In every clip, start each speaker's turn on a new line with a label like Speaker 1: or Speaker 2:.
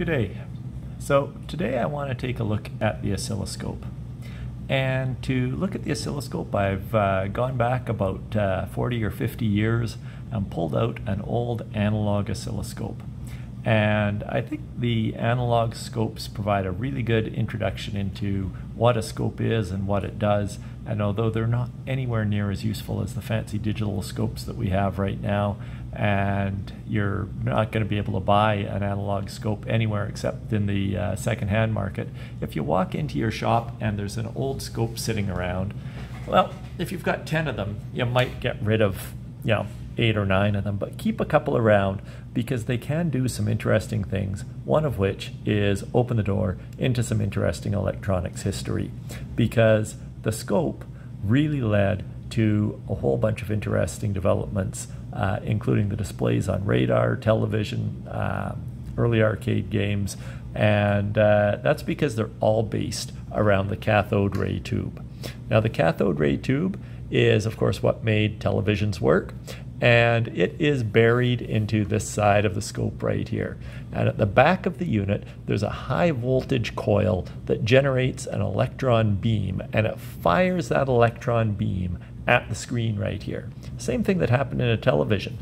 Speaker 1: Good day. So today I want to take a look at the oscilloscope. And to look at the oscilloscope, I've uh, gone back about uh, 40 or 50 years and pulled out an old analog oscilloscope. And I think the analog scopes provide a really good introduction into what a scope is and what it does. And although they're not anywhere near as useful as the fancy digital scopes that we have right now, and you're not going to be able to buy an analog scope anywhere except in the uh, secondhand market, if you walk into your shop and there's an old scope sitting around, well, if you've got 10 of them, you might get rid of, you know, eight or nine of them, but keep a couple around because they can do some interesting things. One of which is open the door into some interesting electronics history because the scope really led to a whole bunch of interesting developments, uh, including the displays on radar, television, uh, early arcade games, and uh, that's because they're all based around the cathode ray tube. Now, the cathode ray tube is, of course, what made televisions work, and it is buried into this side of the scope right here. And at the back of the unit, there's a high voltage coil that generates an electron beam, and it fires that electron beam at the screen right here. Same thing that happened in a television.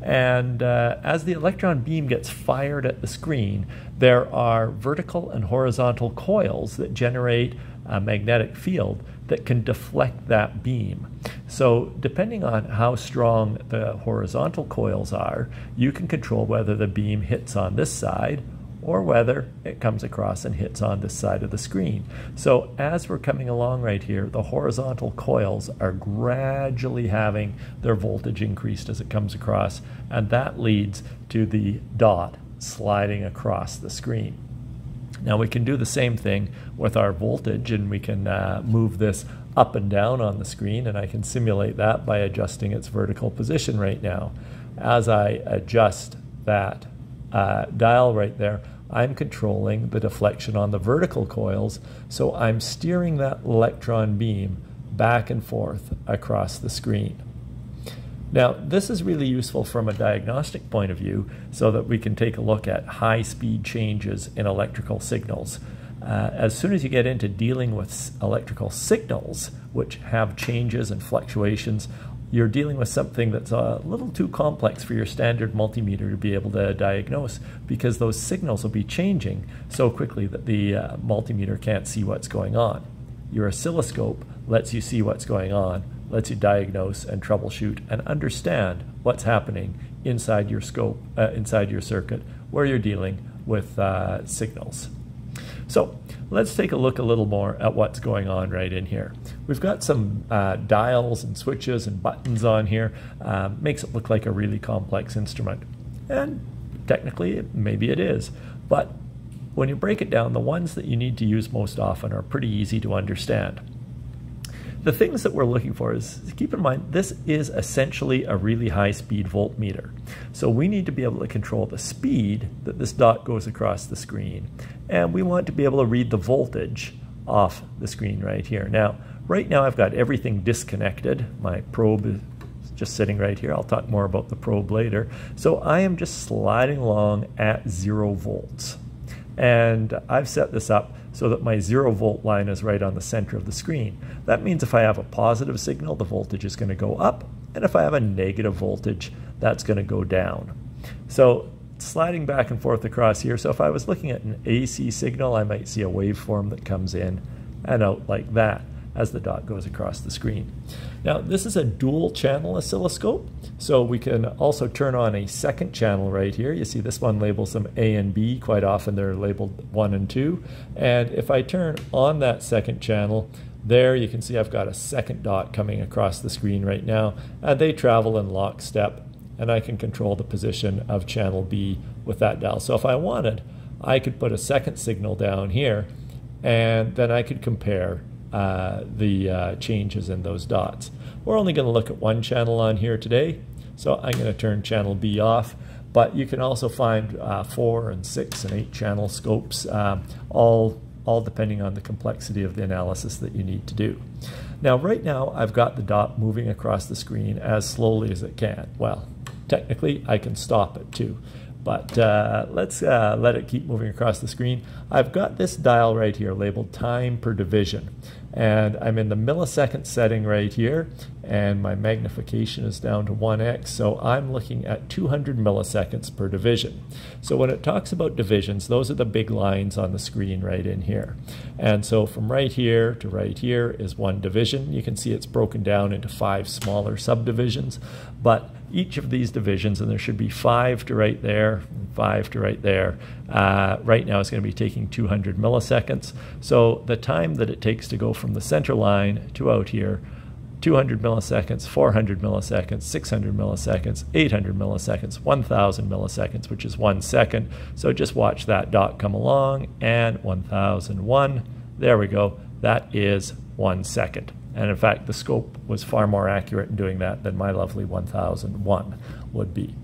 Speaker 1: And uh, as the electron beam gets fired at the screen, there are vertical and horizontal coils that generate a magnetic field that can deflect that beam. So, depending on how strong the horizontal coils are, you can control whether the beam hits on this side or whether it comes across and hits on this side of the screen. So as we're coming along right here, the horizontal coils are gradually having their voltage increased as it comes across, and that leads to the dot sliding across the screen. Now we can do the same thing with our voltage and we can uh, move this up and down on the screen and I can simulate that by adjusting its vertical position right now. As I adjust that uh, dial right there, I'm controlling the deflection on the vertical coils, so I'm steering that electron beam back and forth across the screen. Now, this is really useful from a diagnostic point of view so that we can take a look at high speed changes in electrical signals. Uh, as soon as you get into dealing with electrical signals, which have changes and fluctuations, you're dealing with something that's a little too complex for your standard multimeter to be able to diagnose because those signals will be changing so quickly that the uh, multimeter can't see what's going on. Your oscilloscope lets you see what's going on lets you diagnose and troubleshoot and understand what's happening inside your scope, uh, inside your circuit, where you're dealing with uh, signals. So let's take a look a little more at what's going on right in here. We've got some uh, dials and switches and buttons on here. Um, makes it look like a really complex instrument. And technically, maybe it is. But when you break it down, the ones that you need to use most often are pretty easy to understand. The things that we're looking for is keep in mind this is essentially a really high speed voltmeter. So we need to be able to control the speed that this dot goes across the screen. And we want to be able to read the voltage off the screen right here. Now, right now I've got everything disconnected. My probe is just sitting right here. I'll talk more about the probe later. So I am just sliding along at zero volts. And I've set this up so that my zero volt line is right on the center of the screen. That means if I have a positive signal, the voltage is going to go up, and if I have a negative voltage, that's going to go down. So sliding back and forth across here, so if I was looking at an AC signal, I might see a waveform that comes in and out like that as the dot goes across the screen. Now this is a dual channel oscilloscope, so we can also turn on a second channel right here. You see this one labels them A and B, quite often they're labeled 1 and 2. And if I turn on that second channel, there you can see I've got a second dot coming across the screen right now, and they travel in lockstep, and I can control the position of channel B with that dial. So if I wanted, I could put a second signal down here, and then I could compare uh, the uh, changes in those dots. We're only going to look at one channel on here today, so I'm going to turn channel B off. But you can also find uh, four and six and eight channel scopes, um, all, all depending on the complexity of the analysis that you need to do. Now, right now, I've got the dot moving across the screen as slowly as it can. Well, technically, I can stop it too. But uh, let's uh, let it keep moving across the screen. I've got this dial right here labeled time per division. And I'm in the millisecond setting right here, and my magnification is down to 1x, so I'm looking at 200 milliseconds per division. So when it talks about divisions, those are the big lines on the screen right in here. And so from right here to right here is one division. You can see it's broken down into five smaller subdivisions, but each of these divisions, and there should be five to right there, five to right there. Uh, right now it's going to be taking 200 milliseconds. So the time that it takes to go from the center line to out here, 200 milliseconds, 400 milliseconds, 600 milliseconds, 800 milliseconds, 1000 milliseconds, which is one second. So just watch that dot come along and 1001. There we go. That is one second. And in fact, the scope was far more accurate in doing that than my lovely 1001 would be.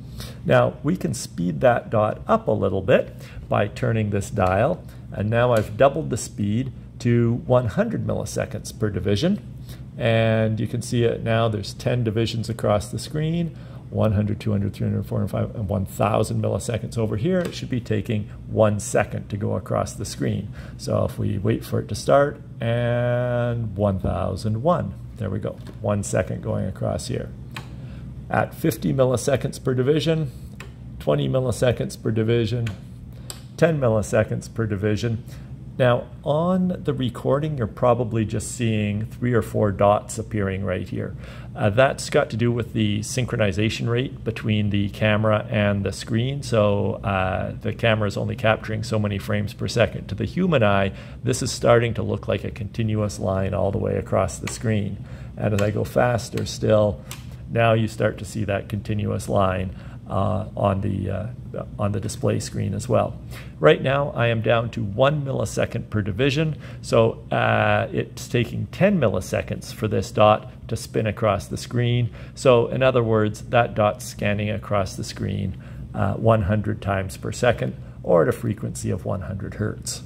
Speaker 1: Now, we can speed that dot up a little bit by turning this dial. And now I've doubled the speed to 100 milliseconds per division. And you can see it now. There's 10 divisions across the screen. 100, 200, 300, 400, 500, and 1000 milliseconds over here, it should be taking one second to go across the screen. So if we wait for it to start, and 1001, there we go, one second going across here. At 50 milliseconds per division, 20 milliseconds per division, 10 milliseconds per division, now, on the recording, you're probably just seeing three or four dots appearing right here. Uh, that's got to do with the synchronization rate between the camera and the screen. So uh, the camera is only capturing so many frames per second. To the human eye, this is starting to look like a continuous line all the way across the screen. And as I go faster still, now you start to see that continuous line uh, on the uh, on the display screen as well. Right now, I am down to one millisecond per division, so uh, it's taking 10 milliseconds for this dot to spin across the screen. So, in other words, that dot's scanning across the screen uh, 100 times per second, or at a frequency of 100 hertz.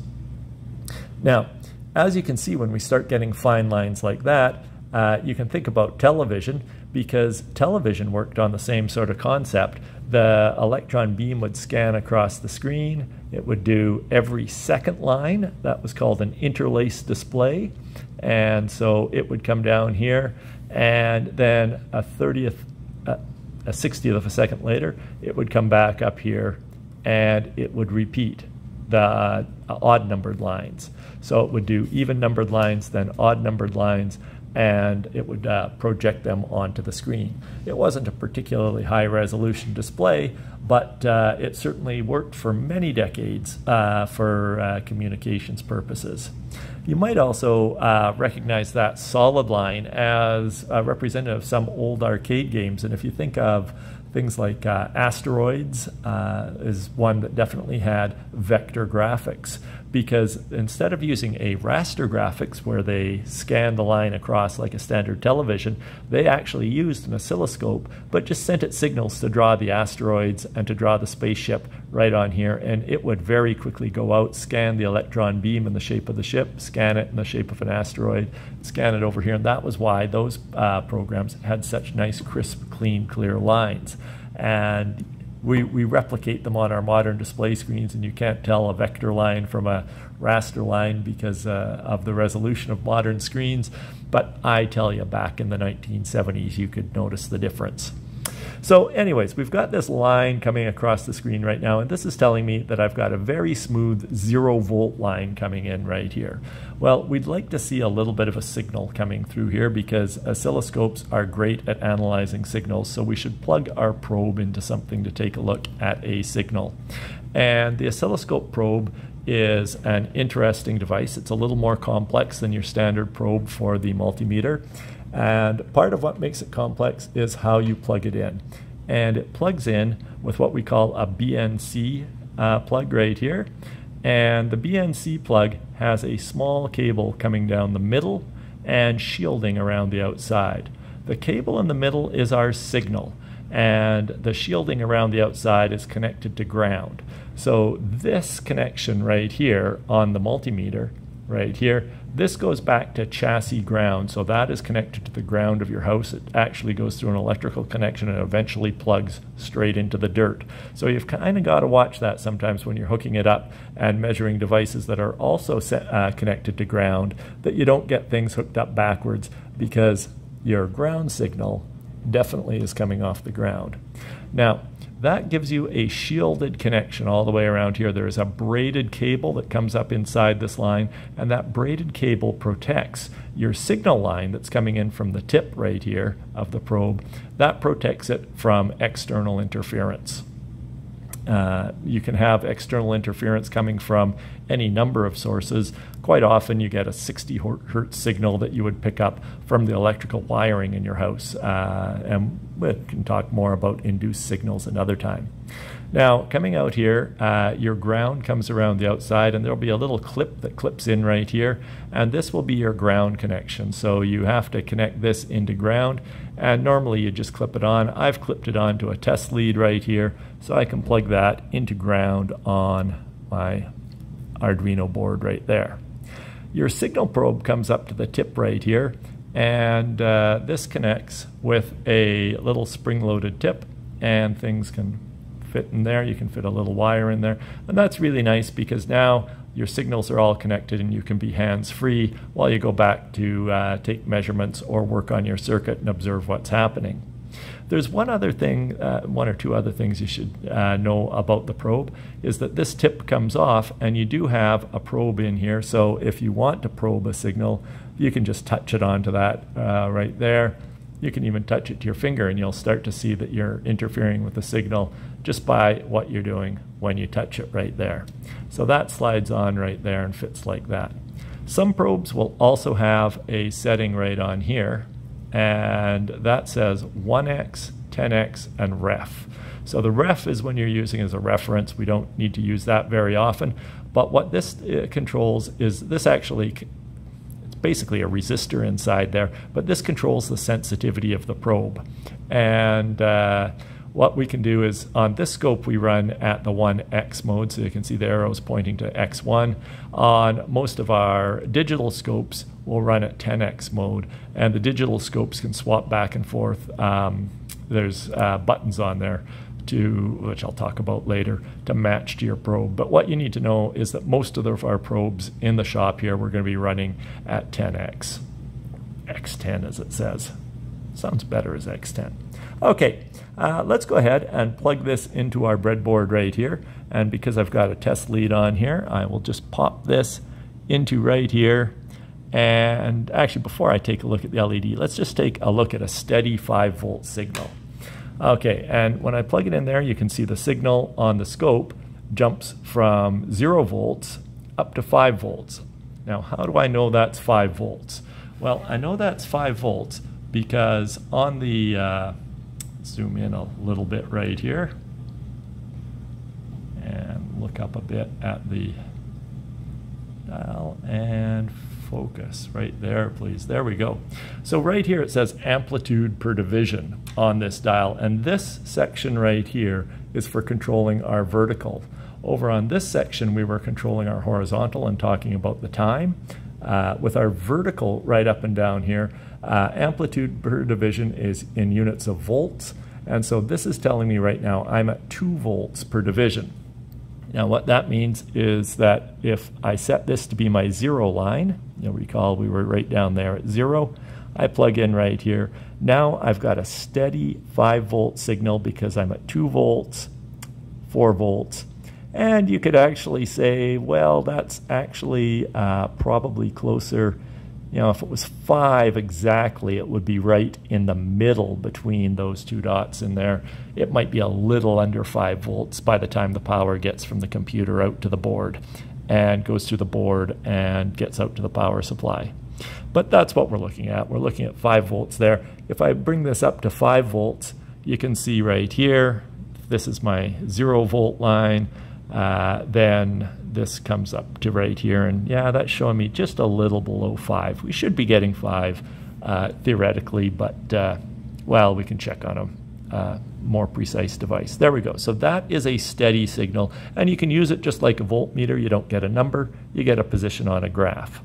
Speaker 1: Now, as you can see, when we start getting fine lines like that, uh, you can think about television because television worked on the same sort of concept. The electron beam would scan across the screen. It would do every second line. That was called an interlaced display. And so it would come down here, and then a 30th, uh, a 60th of a second later, it would come back up here and it would repeat the uh, odd numbered lines. So it would do even numbered lines, then odd numbered lines, and it would uh, project them onto the screen. It wasn't a particularly high resolution display, but uh, it certainly worked for many decades uh, for uh, communications purposes. You might also uh, recognize that solid line as representative of some old arcade games, and if you think of things like uh, asteroids is one that definitely had vector graphics because instead of using a raster graphics where they scan the line across like a standard television, they actually used an oscilloscope but just sent it signals to draw the asteroids and to draw the spaceship right on here. And it would very quickly go out, scan the electron beam in the shape of the ship, scan it in the shape of an asteroid, scan it over here. And that was why those uh, programs had such nice, crisp, clean, clear lines. And we, we replicate them on our modern display screens, and you can't tell a vector line from a raster line because uh, of the resolution of modern screens. But I tell you, back in the 1970s, you could notice the difference. So anyways, we've got this line coming across the screen right now, and this is telling me that I've got a very smooth zero volt line coming in right here. Well, we'd like to see a little bit of a signal coming through here because oscilloscopes are great at analyzing signals, so we should plug our probe into something to take a look at a signal. And the oscilloscope probe is an interesting device. It's a little more complex than your standard probe for the multimeter. And part of what makes it complex is how you plug it in. And it plugs in with what we call a BNC uh, plug right here. And the BNC plug has a small cable coming down the middle and shielding around the outside. The cable in the middle is our signal, and the shielding around the outside is connected to ground. So this connection right here on the multimeter right here. This goes back to chassis ground, so that is connected to the ground of your house. It actually goes through an electrical connection and eventually plugs straight into the dirt. So you've kind of got to watch that sometimes when you're hooking it up and measuring devices that are also set, uh, connected to ground, that you don't get things hooked up backwards because your ground signal definitely is coming off the ground. Now, that gives you a shielded connection all the way around here. There is a braided cable that comes up inside this line, and that braided cable protects your signal line that's coming in from the tip right here of the probe. That protects it from external interference. Uh, you can have external interference coming from any number of sources. Quite often, you get a 60 hertz signal that you would pick up from the electrical wiring in your house. Uh, and we can talk more about induced signals another time. Now, coming out here, uh, your ground comes around the outside, and there'll be a little clip that clips in right here, and this will be your ground connection. So you have to connect this into ground, and normally you just clip it on. I've clipped it onto a test lead right here, so I can plug that into ground on my Arduino board right there. Your signal probe comes up to the tip right here, and uh, this connects with a little spring-loaded tip, and things can fit in there. You can fit a little wire in there. And that's really nice because now your signals are all connected and you can be hands-free while you go back to uh, take measurements or work on your circuit and observe what's happening. There's one other thing, uh, one or two other things you should uh, know about the probe is that this tip comes off and you do have a probe in here. So if you want to probe a signal, you can just touch it onto that uh, right there. You can even touch it to your finger and you'll start to see that you're interfering with the signal just by what you're doing when you touch it right there. So that slides on right there and fits like that. Some probes will also have a setting right on here and that says 1x, 10x, and ref. So the ref is when you're using as a reference. We don't need to use that very often. But what this uh, controls is this actually, it's basically a resistor inside there, but this controls the sensitivity of the probe. And uh, what we can do is on this scope we run at the 1x mode, so you can see the arrows pointing to x1. On most of our digital scopes, we'll run at 10x mode, and the digital scopes can swap back and forth. Um, there's uh, buttons on there to, which I'll talk about later, to match to your probe. But what you need to know is that most of our probes in the shop here, we're going to be running at 10x. X10 as it says. Sounds better as X10. Okay, uh, let's go ahead and plug this into our breadboard right here. And because I've got a test lead on here, I will just pop this into right here. And actually, before I take a look at the LED, let's just take a look at a steady 5 volt signal. Okay, and when I plug it in there, you can see the signal on the scope jumps from 0 volts up to 5 volts. Now, how do I know that's 5 volts? Well, I know that's 5 volts because on the uh, zoom in a little bit right here. And look up a bit at the dial and focus right there please. There we go. So right here it says amplitude per division on this dial. And this section right here is for controlling our vertical. Over on this section we were controlling our horizontal and talking about the time uh, with our vertical right up and down here uh, amplitude per division is in units of volts, and so this is telling me right now I'm at 2 volts per division. Now what that means is that if I set this to be my zero line, you'll recall we were right down there at zero, I plug in right here. Now I've got a steady 5 volt signal because I'm at 2 volts, 4 volts, and you could actually say, well, that's actually uh, probably closer you know, if it was five exactly, it would be right in the middle between those two dots in there. It might be a little under five volts by the time the power gets from the computer out to the board and goes through the board and gets out to the power supply. But that's what we're looking at. We're looking at five volts there. If I bring this up to five volts, you can see right here, this is my zero volt line. Uh, then this comes up to right here, and yeah, that's showing me just a little below 5. We should be getting 5 uh, theoretically, but uh, well, we can check on them uh, more precise device. There we go. So that is a steady signal, and you can use it just like a voltmeter. You don't get a number, you get a position on a graph.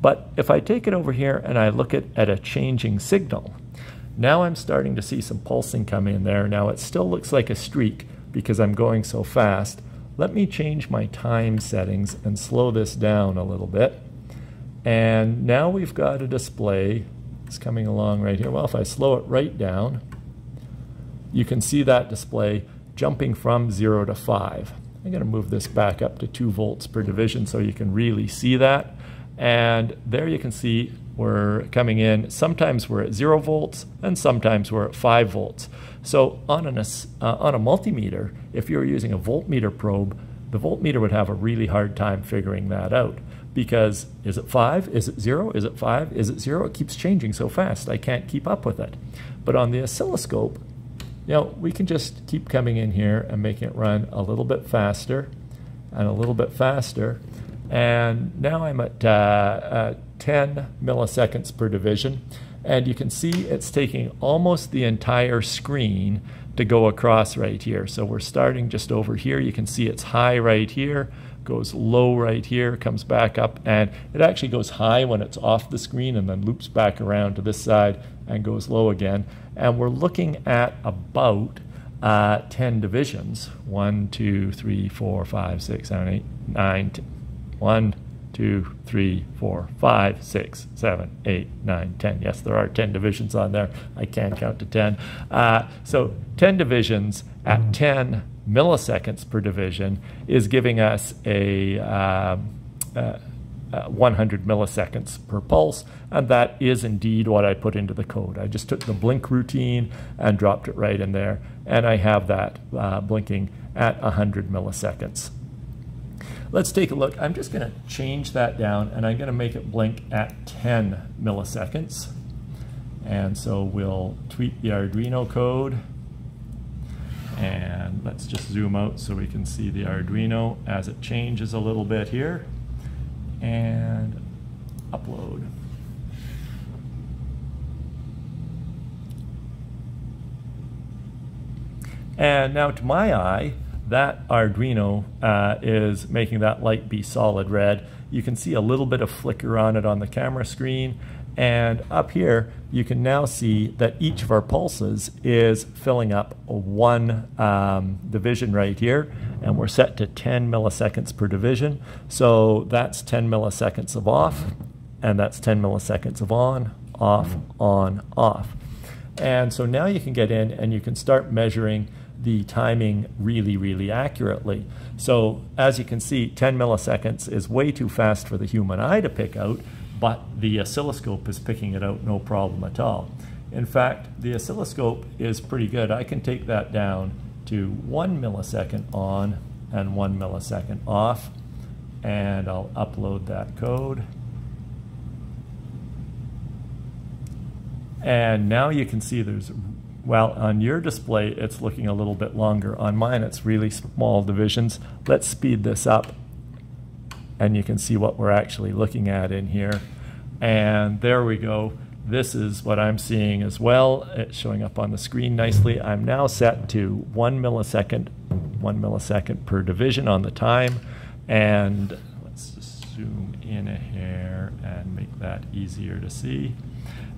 Speaker 1: But if I take it over here and I look at, at a changing signal, now I'm starting to see some pulsing come in there. Now it still looks like a streak because I'm going so fast. Let me change my time settings and slow this down a little bit. And now we've got a display. It's coming along right here. Well, if I slow it right down, you can see that display jumping from 0 to 5. I'm going to move this back up to 2 volts per division so you can really see that. And there you can see we're coming in. Sometimes we're at 0 volts and sometimes we're at 5 volts. So on, an, uh, on a multimeter, if you're using a voltmeter probe, the voltmeter would have a really hard time figuring that out because is it 5? Is it 0? Is it 5? Is it 0? It keeps changing so fast I can't keep up with it. But on the oscilloscope, you know, we can just keep coming in here and making it run a little bit faster and a little bit faster. And now I'm at uh, uh, 10 milliseconds per division. And you can see it's taking almost the entire screen to go across right here. So we're starting just over here. You can see it's high right here, goes low right here, comes back up, and it actually goes high when it's off the screen and then loops back around to this side and goes low again. And we're looking at about uh, 10 divisions. 1, 2, 3, 4, 5, 6, 7, 8, 9, 10. 1, 2, 3, 4, 5, 6, 7, 8, 9, 10. Yes, there are 10 divisions on there. I can't count to 10. Uh, so 10 divisions at 10 milliseconds per division is giving us a um, uh, uh, 100 milliseconds per pulse, and that is indeed what I put into the code. I just took the blink routine and dropped it right in there, and I have that uh, blinking at 100 milliseconds. Let's take a look. I'm just going to change that down, and I'm going to make it blink at 10 milliseconds. And so we'll tweak the Arduino code. And let's just zoom out so we can see the Arduino as it changes a little bit here and upload. And now to my eye, that Arduino uh, is making that light be solid red. You can see a little bit of flicker on it on the camera screen. And up here, you can now see that each of our pulses is filling up one um, division right here and we're set to 10 milliseconds per division. So that's 10 milliseconds of off, and that's 10 milliseconds of on, off, on, off. And so now you can get in and you can start measuring the timing really, really accurately. So as you can see, 10 milliseconds is way too fast for the human eye to pick out, but the oscilloscope is picking it out no problem at all. In fact, the oscilloscope is pretty good. I can take that down to one millisecond on and one millisecond off. And I'll upload that code. And now you can see there's, well, on your display, it's looking a little bit longer. On mine, it's really small divisions. Let's speed this up. And you can see what we're actually looking at in here. And there we go. This is what I'm seeing as well. It's showing up on the screen nicely. I'm now set to one millisecond, one millisecond per division on the time. And let's just zoom in a hair and make that easier to see.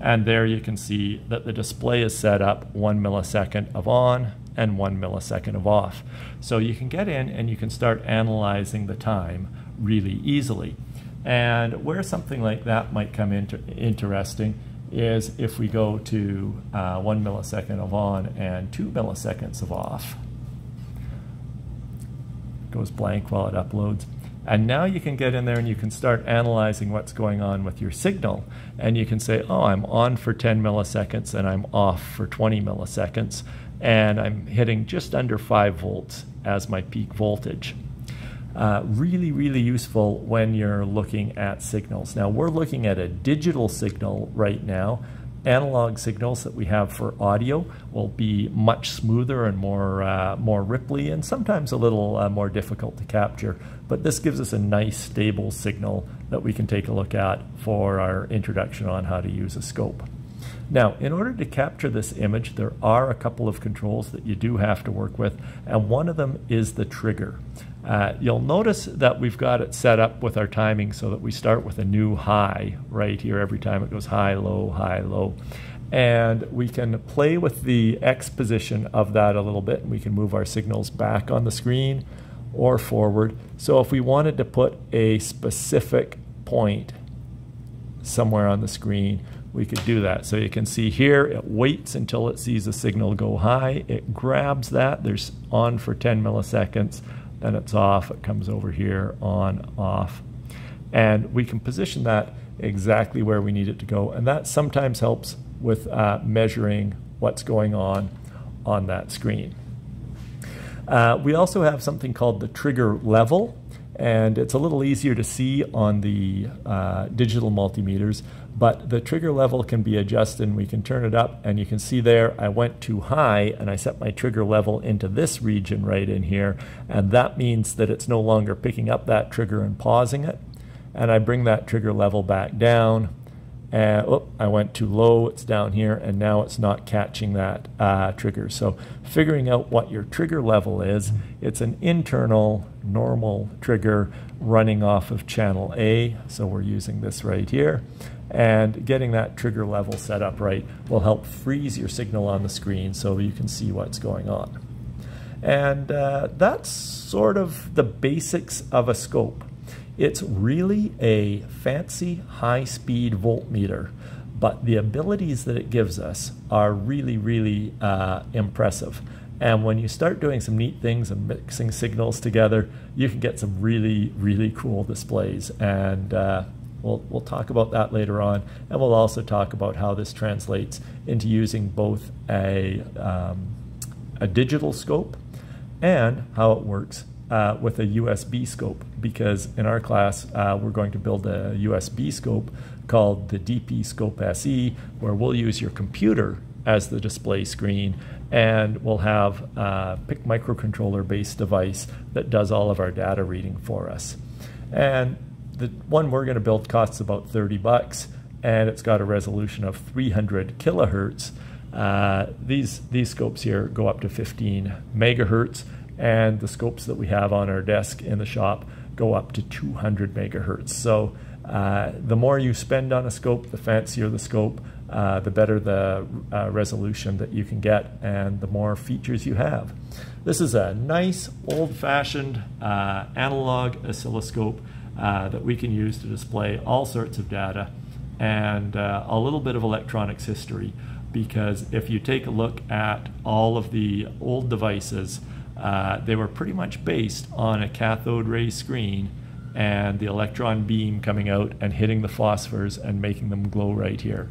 Speaker 1: And there you can see that the display is set up one millisecond of on and one millisecond of off. So you can get in and you can start analyzing the time really easily. And where something like that might come into interesting is if we go to uh, one millisecond of on and two milliseconds of off. Goes blank while it uploads. And now you can get in there and you can start analyzing what's going on with your signal. And you can say, oh, I'm on for 10 milliseconds and I'm off for 20 milliseconds. And I'm hitting just under 5 volts as my peak voltage. Uh, really, really useful when you're looking at signals. Now, we're looking at a digital signal right now. Analog signals that we have for audio will be much smoother and more, uh, more ripply and sometimes a little uh, more difficult to capture. But this gives us a nice stable signal that we can take a look at for our introduction on how to use a scope. Now, in order to capture this image, there are a couple of controls that you do have to work with, and one of them is the trigger. Uh, you'll notice that we've got it set up with our timing so that we start with a new high right here every time it goes high, low, high, low. And we can play with the X position of that a little bit. And we can move our signals back on the screen or forward. So if we wanted to put a specific point somewhere on the screen, we could do that. So you can see here, it waits until it sees a signal go high. It grabs that. There's on for 10 milliseconds. Then it's off. It comes over here, on, off. And we can position that exactly where we need it to go. And that sometimes helps with uh, measuring what's going on on that screen. Uh, we also have something called the trigger level, and it's a little easier to see on the uh, digital multimeters, but the trigger level can be adjusted and we can turn it up and you can see there I went too high and I set my trigger level into this region right in here and that means that it's no longer picking up that trigger and pausing it and I bring that trigger level back down and oh, I went too low, it's down here, and now it's not catching that uh, trigger. So figuring out what your trigger level is, it's an internal normal trigger running off of channel A, so we're using this right here. And getting that trigger level set up right will help freeze your signal on the screen so you can see what's going on. And uh, that's sort of the basics of a scope. It's really a fancy high-speed voltmeter, but the abilities that it gives us are really, really uh, impressive. And when you start doing some neat things and mixing signals together, you can get some really, really cool displays. And uh, we'll, we'll talk about that later on. And we'll also talk about how this translates into using both a, um, a digital scope and how it works uh, with a USB scope because in our class uh, we're going to build a USB scope called the DP Scope SE where we'll use your computer as the display screen and we'll have a PIC microcontroller based device that does all of our data reading for us. And the one we're going to build costs about 30 bucks and it's got a resolution of 300 kilohertz. Uh, these, these scopes here go up to 15 megahertz and the scopes that we have on our desk in the shop go up to 200 megahertz. So uh, the more you spend on a scope, the fancier the scope, uh, the better the uh, resolution that you can get and the more features you have. This is a nice old-fashioned uh, analog oscilloscope uh, that we can use to display all sorts of data and uh, a little bit of electronics history because if you take a look at all of the old devices uh, they were pretty much based on a cathode ray screen and the electron beam coming out and hitting the phosphors and making them glow right here.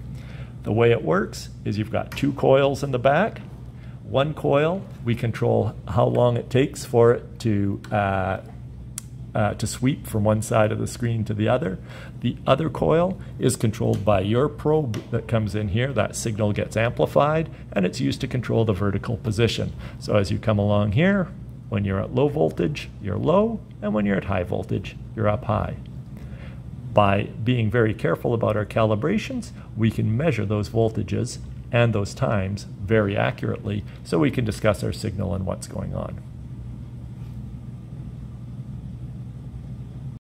Speaker 1: The way it works is you've got two coils in the back. One coil, we control how long it takes for it to uh, uh, to sweep from one side of the screen to the other. The other coil is controlled by your probe that comes in here. That signal gets amplified and it's used to control the vertical position. So as you come along here, when you're at low voltage, you're low, and when you're at high voltage, you're up high. By being very careful about our calibrations, we can measure those voltages and those times very accurately so we can discuss our signal and what's going on.